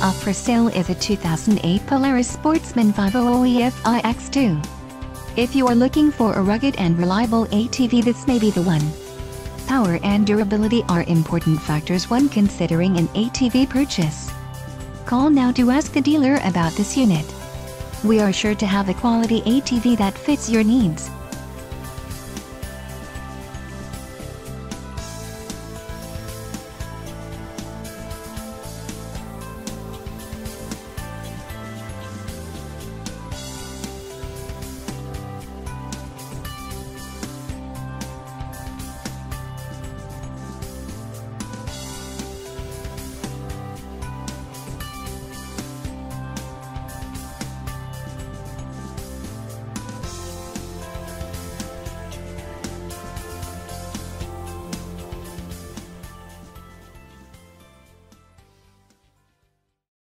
Up for sale is a 2008 Polaris Sportsman 500 EFI X2. If you are looking for a rugged and reliable ATV this may be the one. Power and durability are important factors when considering an ATV purchase. Call now to ask the dealer about this unit. We are sure to have a quality ATV that fits your needs.